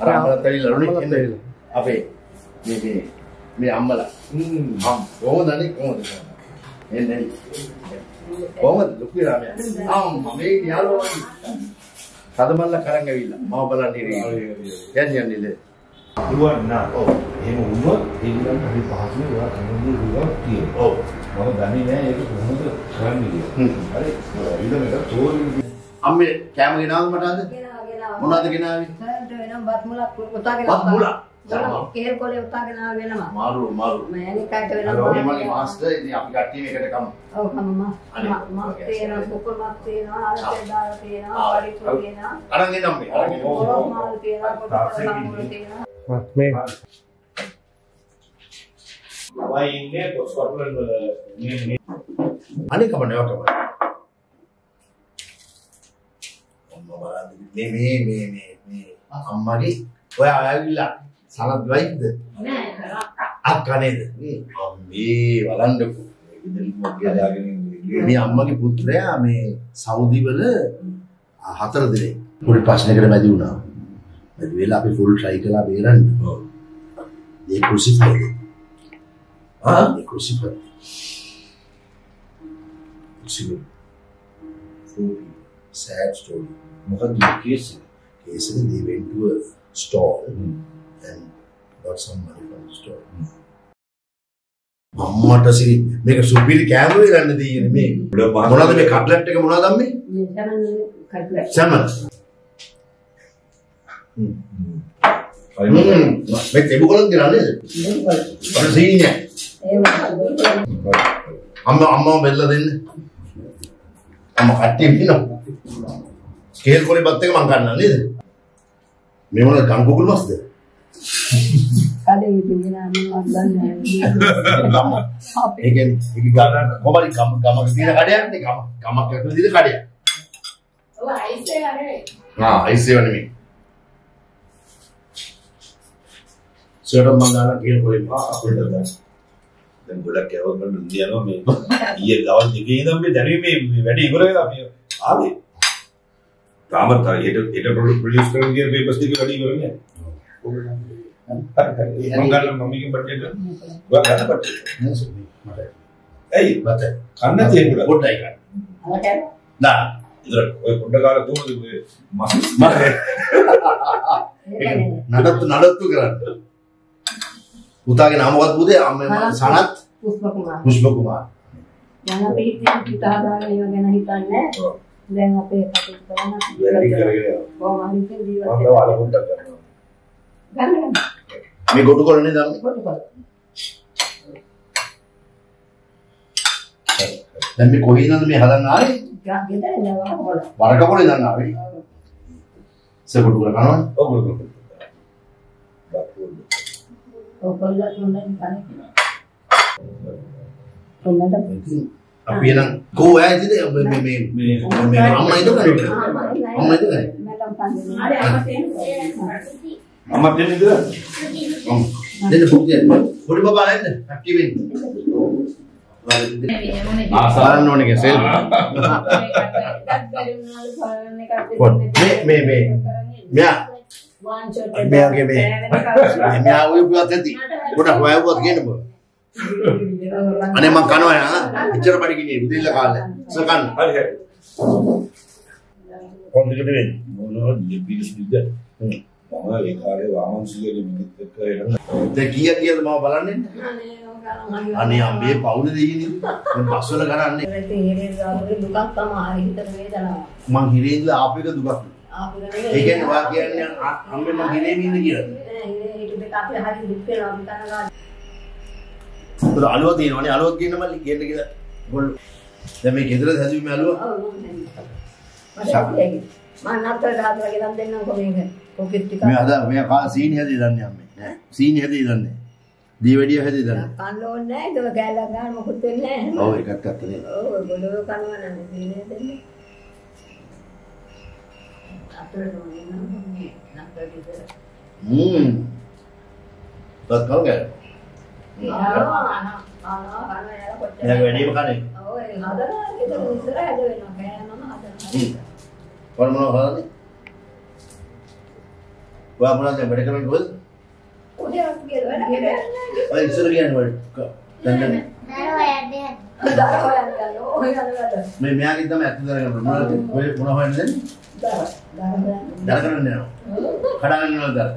අර අම්මලා තැවිලා එන්නේ අපේ මේ මේ මේ අම්මලා. අම් කොහොමද අනේ? කොහොමද? එන්නේ කොහොමද? ලොකු රාමයා අම්මා මේ යාළුවා කදමල්ල කරන් ඇවිල්ලා. මම බලන්න ඉරේ. යන්නේ යන්නේ නා. ඔව්. එහෙම වුණොත් ඒගොල්ලන්ට හරි පහසුයි. ඔයා කනුගේ රුවක් තියෙනවා. ඔව්. මම දන්නේ නෑ ඒක කොහොමද කරන්නේ කියලා. හ්ම්. හරි. ඊළඟට තෝරන්නේ අම්මේ කෑම ගෙනාවද මට අද. මොනවද ගෙනාවේ වෙනම් බත් මුලක් උතාගෙන බත් මුලක්? මුලක් කේල් උතාගෙන වෙනවා. මාරු මාරු මම අනිකාට මේ වෙනම් මගේ මාස්ටර් ඉතින් අපි කට්ටිය මේකට කමු ඔව් කම අනේ, මස් මස් ඔකේ. තියෙනවා කුකුල් මස් තියෙනවා ආලතේ දාලා තියෙනවා පරිප්පු. තියෙනවා අරන් එන්න අම්මේ අරන් එන්න ඔව්. මාළු තියෙනවා ඉන්නේ. තියෙනවා මේ වයි ඉන්නේ ස්කොට්ලන්ඩ් වල මේ මේ අනේ කමන්නේ ඔක කමන්නේ අම්මා බලන්න මේ මේ මේ මේ මේ අම්මගේ ඔයා ඇවිල්ලා සනත් වයිද අක්කා නේද මේ අම්මේ බලන්නකෝ. මේ අම්මගේ පුත්‍රයා මේ සෞදි වල හතර දිනේ පොඩි ප්‍රශ්නයකට මැදි වුණා. මැදි වෙලා අපි ෆුල් ට්‍රයි කළා බේරන්න. ඔව්. ඒ ක්‍රුසිෆයි. ආ ඒ ක්‍රුසිෆයි. ක්‍රුසිෆයි. sad story. මොකද මේ කේස් එක? Case they went to a stall and got some money from the store. අම්මට සිරි මේක සුපිරි කෑම වෙලන්න තියෙන්නේ මේ. මොනවද මේ කට්ලට් එක මොනවද අම්මේ? මේ සමන් මේ තෙබු කොලක් දෙනා නේද? අර සීනිය අම්මා අම්මා බෙල්ල දෙන්න. අම්මා කට්ටිය පිනෝ ස්කේල් කොලේ බත් එක මං ගන්නවා නේද මේ මොනවද කංකුකුල් මස්ද කඩේ ඉඳිනා මම දන්නේ නැහැ. ඒකෙන් ඒක ගන්න කොබරි ගම ගමක තියෙන කඩයක් නේ ගම ගමක් ඇතුලේ තියෙන කඩයක්. ඔය අයිසේ අරේ ආ අයිසේ වනේ මේ සර් මං ගන්න කේල් කොලේ අපිට ගන්න දැන් ගොඩක් කරන ඉන්දියානෝ මේ ඊයේ දවල් දෙකේ ඉඳන් මේ දැනුවේ මේ මේ වැඩේ ඉවර වෙලා මේ ආවේ තාමත් තා හෙට හෙට ප්‍රොඩියුස් කරන කියන පේපර්ස් ටික වැඩි ඉවර නෑ මම ගන්න මම්මිගේ බඩේට ඔයා ගන්න බඩේට නෑ සර් මට. ඇයි? බත කන්න තියෙන්නේ පොඩ්ඩයි ගන්න. අලකට නා. ඉතින් ඔය පොඩ කාලේ කොහොමද මේ මස්? මට නඩත්තු නඩත්තු කරන්න. පුතාගේ නම මොකක්ද පුතේ අම්මේ සනත් පුෂ්ප කුමාර. පුෂ්ප කුමාර. දැන් අපි ඉතින් පුතා දාගෙන ඒව ගැන හිතන්නේ දැන් අපේ කටයුතු කරන වැඩි කරගෙන කොහොම හරි ඉතින් ජීවත් මම වෙන්න. වල පොඩ්ඩක් කරනවා ගන්න ගන්න. මේ ගොඩ කොල්ලනේ දන්නේ පොඩි පොඩි. දැන් මේ කොහේ ඉඳන්ද මේ හදන්න ආවේ ගෙදර ඉඳලා හොල. වරක පොලේ ඉඳන් ආවේ ගොඩ කොල්ල කනවා ඔව් ගොඩ ගොඩ ඔකොල්ලා තුන්දෙන් කන්නේ. තුන්දෙන් අපි එනම් කෝ ඉතින් මේ මේ මේ අම්මා ඉදකනේ අම්මා අපතේ. අම්මා දෙන්නේ ඉතින් දෙන්න පුතේ පොඩි බබා එන්න. කට්ටි වෙන්න. ආසාරන්න ඕනේ කෙසෙල් මේ මේ මේ. මෙයා. මෙයාගේ මේ. මෙයා ඔය පුවත් ඇති. ගොඩක් වයවුවත් කියන බෝ අනේ මං කනවා යා. එච්චර බඩ ගිනේ උදේල කාලේ. සකන් හරි හරි. කොන්ද දෙකට වෙන්නේ මොනවද දෙපිරිස් විද මම ඒ කාලේ වාමන්සිගේ මිනිත් එක්ක එන දැන් කීයක් කියලාද මම බලන්නේ? අනේ අම්බේ පවුල දෙයිනේ මම බස් වල කරන්නේ. ඉතින් හිරේ දාපුවේ දුකක් තමයි. හිතට වේදනාවක්. මං හිරේ ඉඳලා ආපු එක දුකක්. ඒ කියන්නේ වා කියන්නේ අම්මේ මං හිරේ ඉන්නේ කියලා. හිරේ හිට දෙක අපි හරි දුක් වෙනවා ඒතර අලුව තියෙනවනේ. අලුවක් කියන මල්ලි කියන්න කියලා. ගොල්ලෝ දැන් මේ ගෙදර හැදුවේ අලුව? මම නතර දාලා ගෙනත් දෙන්නම් කොහේද. පොකට් ටික. මේ අද මේ කා සීනි හැදී දන්නේ අම්මේ. නෑ. සීනි හැදී දන්නේ. දීවැඩිය හැදී දන්නේ. කන්න ඕනේ නැහැ. ඒක කැලලා ගන්න මොකුත් වෙන්නේ නැහැ. ඔව් එකක් ගත්තනේ ඔව් ගොඩෝ කනවා නම් සීනේ දෙන්නේ. අතර නෝනේ නම් මේ නතර විතර. හ්ම්. බත් කවුද ආනවා එයාගේ වැඩේම කන්නේ ඔව් ඒ හදලා ගෙදර ඉස්සර හැද වෙනවා. කෑමම හදනවා. කොර මොනවද හදන්නේ ඔයා මොනවද වැඩ කරන්නේ කොහෙද? ඔය අපේ වැඩ කරන්නේ ඔය ඉස්සර කියන්නේ ඔය දැන් දැන් දර හොයන්න යනවා ඔය වැඩ මේ මෙයාගේ තමයි ඇත්ත දරගන්න මොනවද ඔය මොන හොයන්නේ? දර කරන්න යනවා. කඩාගෙන යනවා දර.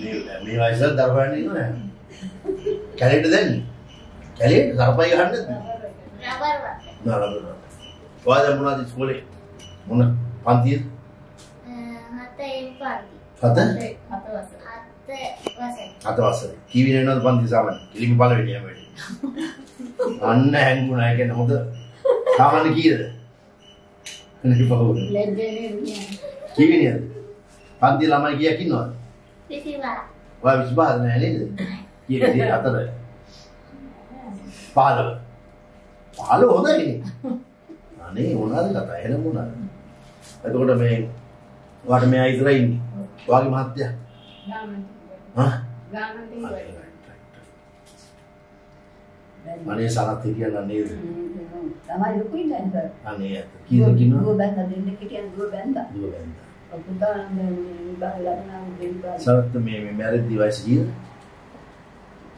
මේ මේ වයසට දර හොයන්න නෑ. කැලේට දැන්නේ. කැලේට දරපයි ගහන්නේ නැද්ද? නෑ නෑ. ඔයා දැන් මොනවද ඉස්කෝලේ? මොන පන්තියද? හත? හත වසරේ. කීවිද වෙනවද පන්ති සාමාන්‍ය? කිලිමි පළවෙනි යම වෙන්නේ. අන්න හැංගුණා. ඒ කියන්නේ හොඳ සාමාන්‍ය කීයද? නේ බහුව. කීවිනියද? පන්ති ළමයි කීයක් ඉන්නවද? ඔයා 25 නෑ නේද? කීයද? 4. 15. 15 හොඳයි. අනේ මොනවද කතා? එහෙනම් මොනවද? එතකොට මේ ඔයාට මෙයා ඉස්සරහ ඉන්නේ. ඔයාගේ මහත්තයා. හා? අනේ සනත් හිටියන නේද? තමයි ලොකු ඉන්නේ අනේ ඇත්ත. කීයද කිනව? දුව බැඳ දෙන්න කිටියන් දුව බැඳ දුව බැන්දා. සනත් මේ මේ මැරෙද්දි වයස කීයද?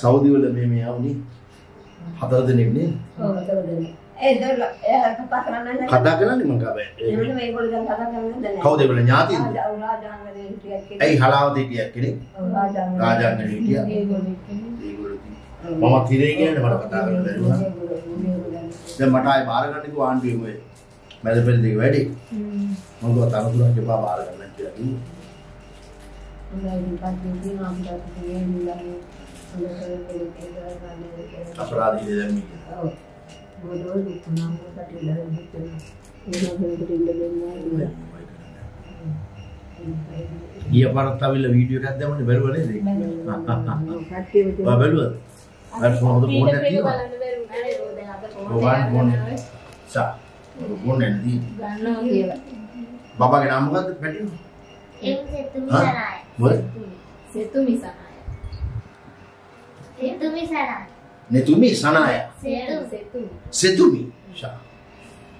සෞදි වල මේ මේ ආවුනේ හතර දෙනෙක් නේ. කතා කරන්නේ මං කාබේ. කවුද ඒගොල්ලෝ ඥාතිද? ඇයි හලාවත හිටියක් කෙනෙක්? රාජාංගන හිටියා. ඒගොල්ලෝ මම තිරේ කියන්නේ මට කතා කරන්න බැරි වුණා. දැන් මට ආයේ බාර ගන්න කිව්වා ආන්ටිගේ මොයේ. මැද පෙළ දෙක වැඩි. මම කිව්වා තනතුරක් එපා බාර ගන්න කියලා කිව්වා. අපරාධී දැන් මේ. ගිය පාරත් අවිල්ල වීඩියෝ එකක් දැම්මනේ බැලුවා නේද? ඔයා බැලුවද? අර හොඳ ෆෝන් එකක් තියෙනවා. ඔබන් ෆෝන් එක. සා. ෆෝන් එක දී. බබාගේ නම මොකද්ද පැටියෝ? මොකද? නෙතුමි සනාය. සෙතුමි. ෂා.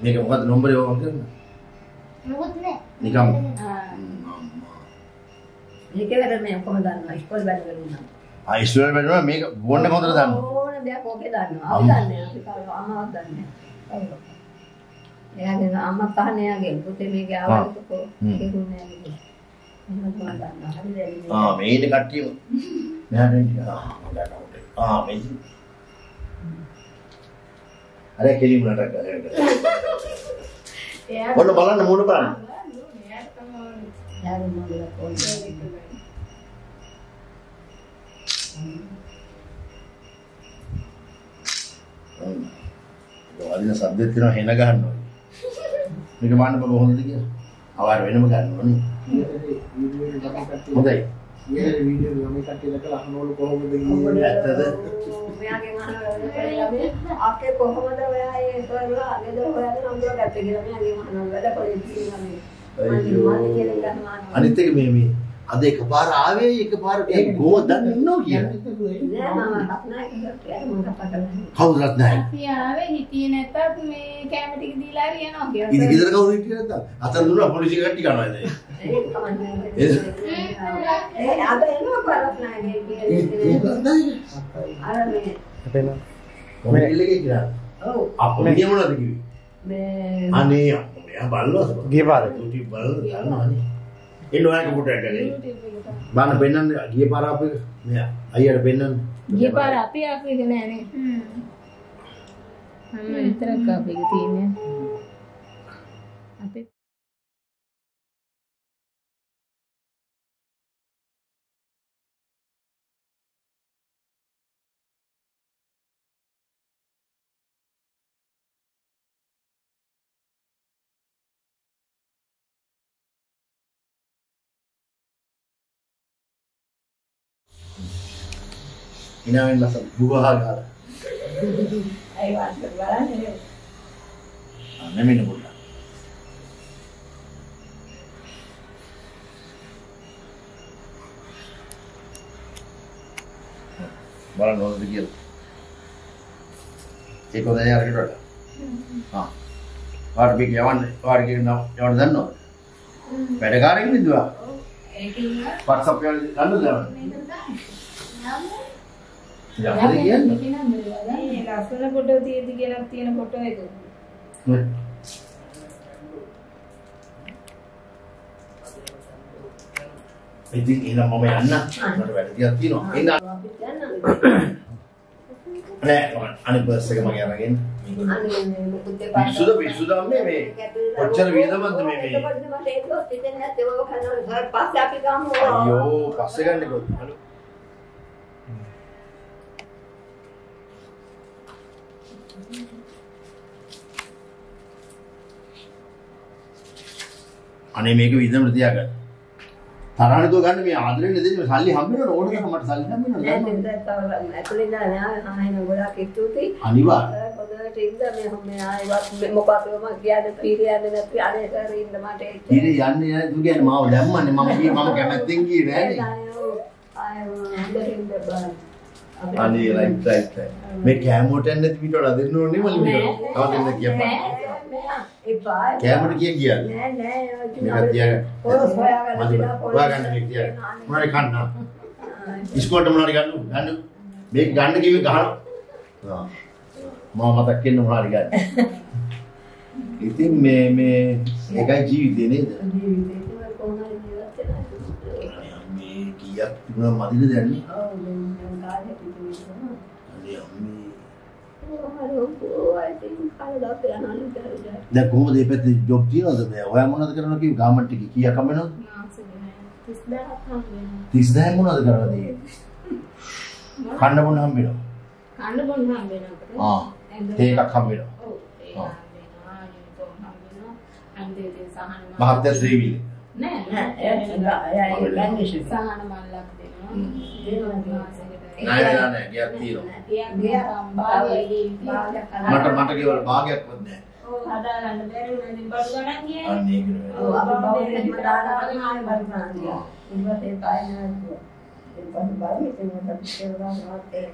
මේක මොකද්ද නම්බරේ වගේ කරන්න? නිකම්. ඒකවල මේ ඔක්කොම දන්නවා ඉස්කෝල බැලුවා ආ ඉස්සරහ බැලුවා මේක ෆෝන් එක හොඳට දාන්න. ඕන දෙයක් ඕකේ දන්නවා. අපි දන්නේ අපි කවුරු අම්මවත් දන්නේ. එයාගේ අම්මා කහන එයාගේ පුතේ මේකේ. ඒකුන්නේ නැහැ. එහෙම තමයි දන්නවා. හරි දැන් ආ මේිට කට්ටිය. මෙහාට එන්න. ආ මේ. අර කෙලිම නටක කරගෙන. ඔන්න බලන්න මූණ බලන්න. අදින සද්දෙත් තියෙනවා හෙන ගන්න ඕනේ. මේක බලන්න බබ හොඳද කියලා. අවාර වෙනම ගන්න ඕනේ. හොඳයි. ඇත්තද? මෙයාගෙන් අහනවා අපේ කොහොමද ඔයා ඒ කරලා අගද හොයලා නම්බර ගත්තේ කියලා මෙයාගෙන් අහනවා වැඩ කොලේ තියෙනවා මේ. අනිත් එක මේ මේ අද එකපාර ආවේ එකපාර ඒ ගෝ දන්නේ ඉන්නෝ කියලා. නෑ මම අපනායක කරේ මම කතා කරන්නේ. කවුරුත් නැහැ. අපි ආවේ හිටියේ නැතත් මේ කැම ටික දීලා හරි යනවා කියලා. ඉතින් ගෙදර කවුරු හිටියේ නැද්ද? අතන දුන්නා පොලිසිය කට්ටිය කනවා දැන්. කියන්නේ. අපේ මොනවද කිව්වේ? මේ අනේ අම්මෝ මෙයා බලනවද? ගිය පාරේ. උටි බලන දන්නවනේ. එන්න ගන්න. YouTube එකට. බාන පෙන්නන්න ගිය පාර අපේ මෙයා අයියට පෙන්නන්න. ගිය පාර අපි ආපු එක නෑනේ. අම්ම විතරක් ආපු එක තියෙන්නේ. අපේ වෙන්න ලස්සන බුහා ගාලා. අය වාස්ත බලන්නේ. නෙමෙයි පොඩ්ඩක්. බලන්න ඕනද කියලා. ඒක හොඳයි අරකට වඩා. ආ. වාට මේක යවන්න වාට කියන යවන්න දන්නවද? වැඩකාරයෙක් නිදුවා. ඒකින් WhatsApp එකේ ගන්නද යන්නද කියන්නේ? මේ ලස්සන ෆොටෝ තියෙදි කියලා තියෙන ෆොටෝ එක. ඉතින් එහෙනම් මම යන්න. මට වැඩ ටිකක් තියෙනවා. එන්න. නෑ අනිත් බස් එක මගේ අරගෙන. අනේ මේ පිස්සුද පිස්සුද අම්මේ මේ කොච්චර වියදමක්ද මේ මේ? අයියෝ පස්සේ ගන්නකො. අනේ මේක විදම තියාගන්න. තරහණිතෝ ගන්න මේ ආදරේ නෙදෙන්නේ මේ සල්ලි හම්බ වෙනවද ඕන කරා මට සල්ලි හම්බ නෑ වෙනවද? නේද තව ඇතුලේ ඉඳලා නෑ ආයෙන ගොඩක් ස්තුතියි. අනිවාර්ය. හොඳට ඉන්න මේ මේ ආයෙවත් මොකක්ද මම කියන්නේ පීරියන්නේ නැති අනේ කර ඉන්න මට ඒක. ඉතින් යන්නේ යන්නේ දු කියන්නේ මාව දැම්මන්නේ මම මම කැමැත්තෙන් ගියේ නෑනේ. ආයෙ හොඳට ඉන්න බෑ. අනේ රයිට් රයිට් මේ කෑමෝට යන්නේ නැති පිටවල දෙන්න ඕනේ මල්ලි පිටවල. තව දෙන්න කියපන්. එපා. කෑමට කිය කියන්නේ. නෑ නෑ මේක තියාගන්න. පොරොස් හොයාගන්න හොයාගන්න මේක තියාගන්න. මොනවාරි කන්න. ඉස්කෝලේට මොනවාරි ගන්න ගන්න. මේක ගන්න කිව්වේ ගහන. ආ. මම මතක් වෙන්න මොනවාරි ගන්න. ඉතින් මේ මේ ඒකයි ජීවිතේ නේද? ජීවිතේ කොහොමද ජීවත් වෙන්නේ? මේ කීයක් තිබුණා මදිද දැන්නේ? ඔව් මම කාලේ පිටුනේ. අනේ අම්මේ. නෑ දැන් කොහොමද මේ පැත්තේ ජොබ් තියනවද මේ? ඔයා මොනවද කරනවා කිව්ව ගාමන්ට් එකේ කීයක් හම්බ වෙනවද? 30000 මොනවද කරලා තියෙන්නේ? කන්න බොන්න හම්බ වෙනවා. කන්න බොන්න හම්බ වෙනකොට. ආ. තේ එකක් හම්බ වෙනවා. ඔව්. ඒ. හම්බ වෙනවා. යුනිෆෝම් හම්බ වෙනවා. අන්දේ සහන මහත්ය ශ්‍රීවිල. නෑ නෑ. එයා ලැන්ග්වේජ් එක. සහන මල්ලක් දෙනවා. නෑ නෑ නෑ ගියක් තියෙනවා. ගියක් ගියක් සම්භාවයේ මට මට කෙවල භාගයක්වත් නෑ. ඔව් හදාගන්න බැරි වුණා ඉතින් බඩු ගණන් ගියේ. අන්න ඒක නේ. ඔව් අපි බෞද්ධ මතාලාගෙන ආයෙ බලනවා. ඊට පස්සේ පායන ඊට පස්සේ බලමු ඉතින් මොකක්ද කියලා නවත් ඒ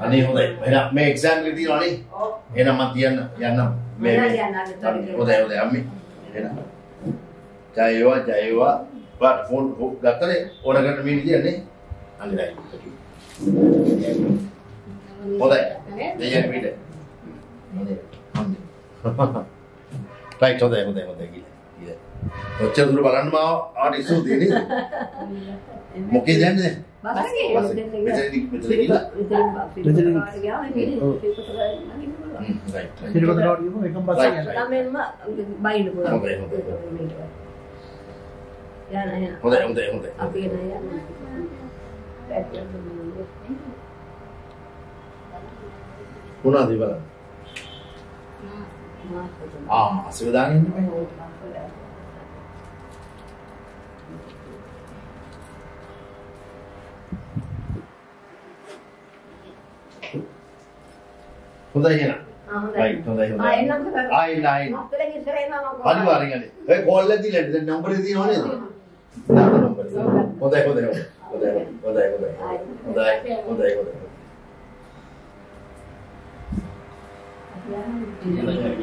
අනේ හොඳයි. එහෙනම් මේ එක්සෑම් එක තියෙනවා නේ. ඔව් එහෙනම් මම තියන්න යන්නම්. මේ හොඳයි හොඳයි අම්මේ. එහෙනම්. ජය වේවා ජය වේවා. වාට ෆෝන් ගත්තනේ ඕන කරන මේ විදිය නේ. අනිරයි. හොඳයි. දෙයියන් පිට. රයිට් හොඳයි හොඳයි හොඳයි ගිහින්. ඔච්චර දුර බලන්න මාව ආට ඉස්සුව තියෙන්නේ. මොකේද යන්නේ? බසගේ බස් එක. මෙතනදී මෙතන ගිහලා. මෙතන ගියා නේ hmm right right. Sirikotha road ගිහම එකම බස් එක යනවා. තමෙන්ම බයින්න පුළුවන් හොඳයි, හොඳයි. යන්න යන්න හොඳයි හොඳයි හොඳයි. අපි එන යන්න පැත්තට මොනවද බලන්න? ආ අසුව දාගෙන ඉන්න. හොඳයි එහෙනම්. රයිට් හොඳයි හොඳයි. ආ එන්නම්ද කරා? ආ එන්න ආ එන්න. මත්තලේ ඉස්සරේ මම අනිවාර්යෙන් යන්නේ. ඒ කෝල් එක දීලා දැන් නම්බර් එක තියෙනව නේද? හොඳයි හොඳයි හොඳයි. හොඳයි හොඳයි හොඳයි. හොඳයි හොඳයි හොඳයි. යන්න